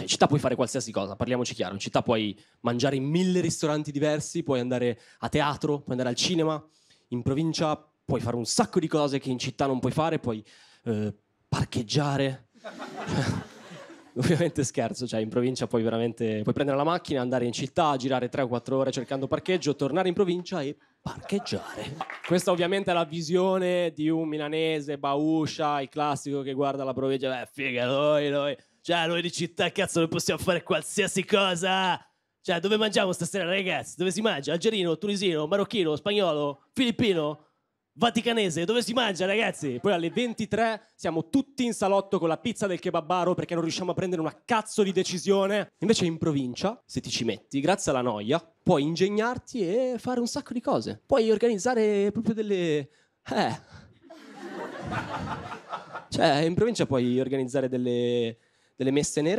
Cioè, in città puoi fare qualsiasi cosa, parliamoci chiaro. In città puoi mangiare in mille ristoranti diversi, puoi andare a teatro, puoi andare al cinema. In provincia puoi fare un sacco di cose che in città non puoi fare, puoi eh, parcheggiare. Ovviamente scherzo, cioè in provincia puoi veramente puoi prendere la macchina, andare in città, girare 3 o 4 ore cercando parcheggio, tornare in provincia e parcheggiare. Questa ovviamente è la visione di un milanese, Bauscia, il classico che guarda la provincia, beh figa, noi, noi, cioè noi di città cazzo noi possiamo fare qualsiasi cosa. Cioè, dove mangiamo stasera, ragazzi? Dove si mangia? Algerino, tunisino, marocchino, spagnolo, filippino? Vaticanese, dove si mangia, ragazzi? Poi alle 23 siamo tutti in salotto con la pizza del kebabaro perché non riusciamo a prendere una cazzo di decisione. Invece in provincia, se ti ci metti, grazie alla noia, puoi ingegnarti e fare un sacco di cose. Puoi organizzare proprio delle... Eh... Cioè, in provincia puoi organizzare delle, delle messe nere